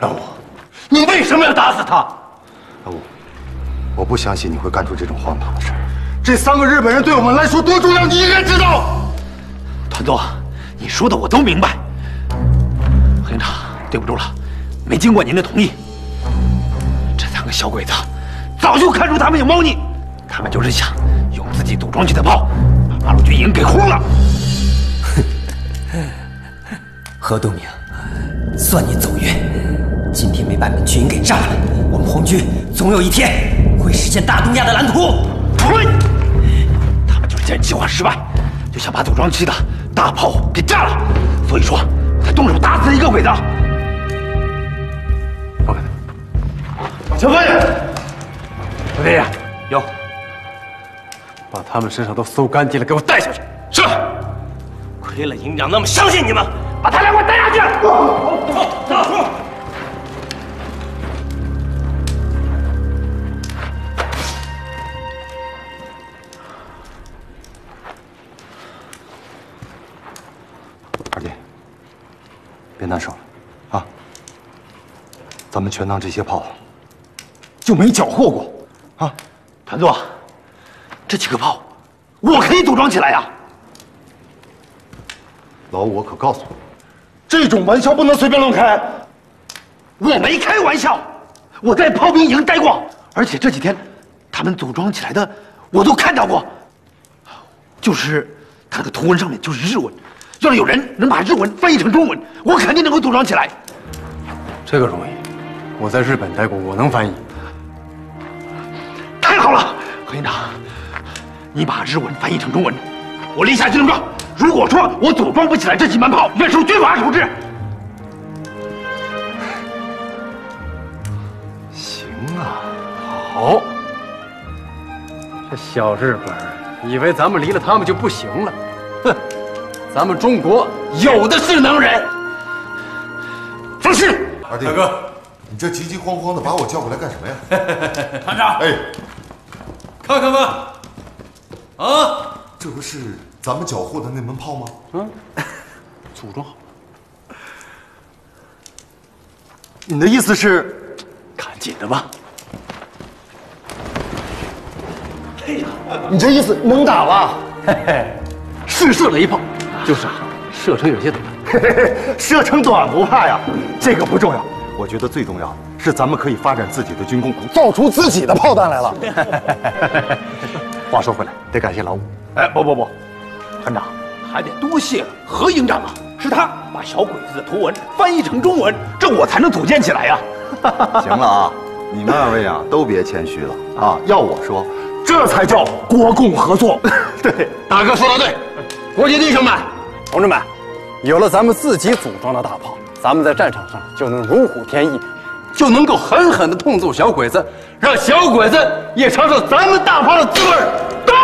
老五，你为什么要打死他？老五，我不相信你会干出这种荒唐的事儿。这三个日本人对我们来说多重要，你应该知道。团座，你说的我都明白。何营长，对不住了，没经过您的同意。这三个小鬼子早就看出他们有猫腻，他们就是想用自己组装起的炮把八路军营给轰了。何东明，算你走运，把你们军营给炸了，我们红军总有一天会实现大东亚的蓝图。对，他们就是见计划失败，就想把组装区的大炮给炸了，所以说才动手打死一个鬼子。放开他！小飞，小飞，有，把他们身上都搜干净了，给我带下去。是。亏了营长那么相信你们，把他俩给我带下去。走走。二别难受了，啊！咱们全当这些炮就没缴获过，啊！团座，这几个炮我可以组装起来呀。老五，我可告诉你，这种玩笑不能随便乱开。我没开玩笑，我在炮兵营待过，而且这几天他们组装起来的我都看到过，就是他那个图文上面就是日文。要是有人能把日文翻译成中文，我肯定能够组装起来。这个容易，我在日本待过，我能翻译。太好了，何营长，你把日文翻译成中文，我立下军令状。如果说我组装不起来这几门炮，愿受军法处置。行啊，好。这小日本以为咱们离了他们就不行了，哼！咱们中国有的是能人。放心，二弟，大哥，你这急急慌慌的把我叫过来干什么呀？团长，哎，看看吧，啊，这不是咱们缴获的那门炮吗？嗯，组装好了。你的意思是，赶紧的吧？哎呀你这意思能打吧？嘿嘿，试射了一炮，就是啊射程有些短。嘿嘿嘿，射程短不怕呀，这个不重要。我觉得最重要的是咱们可以发展自己的军工，造出自己的炮弹来了。话说回来，得感谢老五。哎，不不不，团长还得多谢何营长啊，是他把小鬼子的图文翻译成中文，这我才能组建起来呀。行了啊，你们二位啊都别谦虚了啊！要我说，这才叫国共合作。对，大哥说的对，国军弟兄们、同志们，有了咱们自己组装的大炮，咱们在战场上就能如虎添翼，就能够狠狠地痛揍小鬼子，让小鬼子也尝尝咱们大炮的滋味。对。